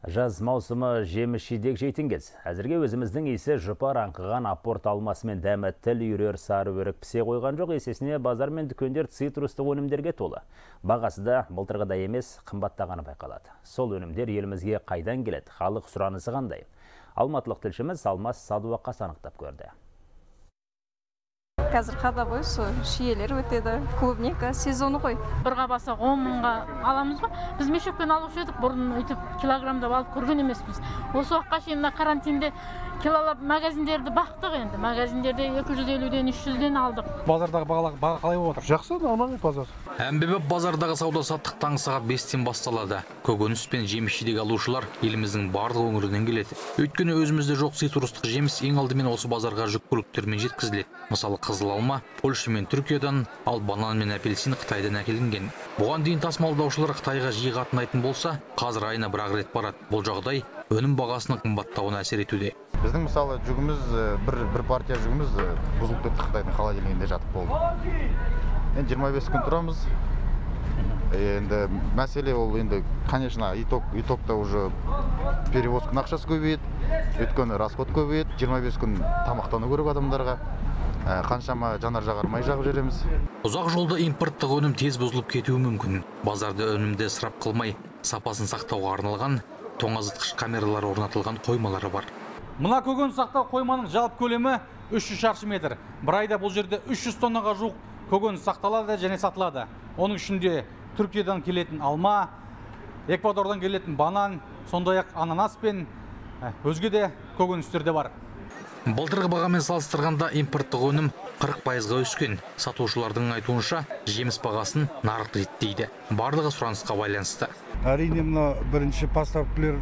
Жаз маусымы жеміс жидек жейтін кез. Әзірге өзіміздің исі жұпар аңқыған апорт алмасымен дәмі тіл үйрер сары өрік пісе қойған жоқ есесіне базар мен дүкендер цитрустық өнімдерге толы. Бағасы да былтырғыдай емес қымбаттағаны байқалады. Сол өнімдер елімізге қайдан келеді, халық сұранысы қандай? Алматылық тілшіміз Алмас Садуақас анықтап көрді. Қазір ходовой со шиелер өтеді. Клубника сезоны ғой. Бір қабасақ он мыңға аламыз ғой біз мешокпен алушы едік бұрын өйтіп килограммдап алып көрген емеспіз. Осы уақытқа шейін мына карантинде килолап магазиндерді бақтық енді. Магазиндерде екі жүз елуден үш жүзден алдық. Базардағы баға баға қалай болып жатыр жақсы нормальный базар. Әмбебап базардағы сауда саттық таңғы сағат бестен басталады. Көкөніс пен жеміс жидек алушылар еліміздің барлық өңірінен келеді. Өйткені өзімізде жоқ цитрустық жеміс ең алдымен осы базарға жүк көліктермен жеткізіледі. Мысалы қызыл алма польша мен түркиядан ал банан мен апельсин қытайдан әкелінген. Бұған дейін тасымалдаушылар қытайға жиі қатынайтын болса қазір айына бір ақ рет барады. Бұл жағдай өнім бағасының қымбаттауына әсер етуде. Біздің мысалы жүгіміз бір бір партия жүгіміз бұзылып кетті қытайдың холодильнигінде жатып болды. Енді жиырма бес күн тұрамыз. Енді мәселе ол енді конечно итог итогта уже перевозканың ақшасы көбейеді. Өйткені расход көбейеді. Жиырма бес күн тамақтану керек адамдарға. Қаншама жанар жағар май жағып жібереміз ұзақ жолда импорттық өнім тез бұзылып кетуі мүмкін. Базарда өнімді ысырап қылмай сапасын сақтауға арналған тоңазытқыш камералар орнатылған қоймалары бар. Мына көкөніс сақтау қойманың жалпы көлемі 300 шаршы метр. Бір айда бұл жерде 300 тоннаға жуық көкөніс сақталады және сатылады. Оның ішінде түркиядан келетін алма эквадордан келетін банан сондай ақ ананас пен өзге де көкөністер де бар. Былтырғы бағамен салыстырғанда импорттық өнім 40 пайызға өскен. Сатушылардың айтуынша жеміс бағасын нарық реттейді. Барлығы сұранысқа байланысты. Әрине мына бірінші поставкілер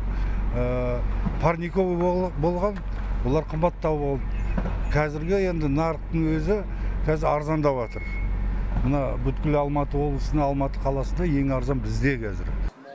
парниковый болған олар қымбаттау болды. Қазіргі енді нарықтың өзі қазір арзандап жатыр мына бүткіл алматы облысында алматы қаласында ең арзан бізде қазір.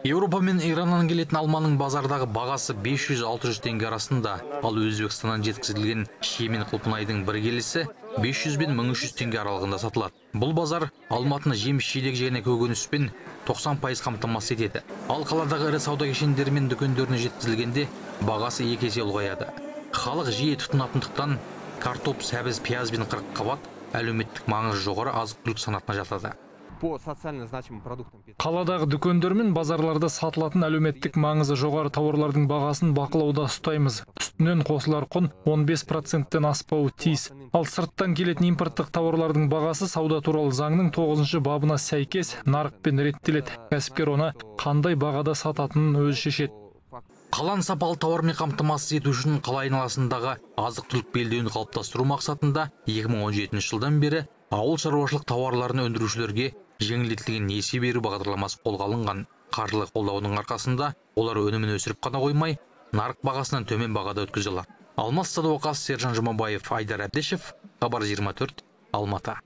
Еуропа мен ираннан келетін алманың базардағы бағасы 500-600 теңге арасында. Ал өзбекстаннан жеткізілген шие мен құлпынайдың бір келісі 500 бен 1300 теңге аралығында сатылады. Бұл базар алматыны жеміс жидек және көкөніспен 90 пайыз қамтамасыз етеді. Ал қаладағы ірі сауда кешендері мен дүкендеріне жеткізілгенде бағасы екі есе ұлғаяды. Халық жиі тұтынатындықтан картоп сәбіз пияз бен қырыққабат әлеуметтік маңызы жоғары азық түлік санатына жатады. По социально значимым продуктам қаладағы дүкендер мен базарларда сатылатын әлеуметтік маңызы жоғары тауарлардың бағасын бақылауда ұстаймыз. Үстінен қосылар құн 15 проценттен аспауы тиіс. Ал сырттан келетін импорттық тауарлардың бағасы сауда туралы заңның тоғызыншы бабына сәйкес нарықпен реттеледі. Кәсіпкер оны қандай бағада сататынын өзі шешеді. Қаланы сапалы тауармен қамтамасыз ету үшін қала айналасындағы азық түлік белдеуін қалыптастыру мақсатында 2017 жылдан бері ауыл шаруашылық тауарларын өндірушілерге жеңілдетілген несие беру бағдарламасы қолға алынған. Қаржылық қолдаудың арқасында олар өнімін өсіріп қана қоймай нарық бағасынан төмен бағада өткізе алады. Алмас садуақас сержан жұмабаев айдар әбдешев хабар 24 алматы.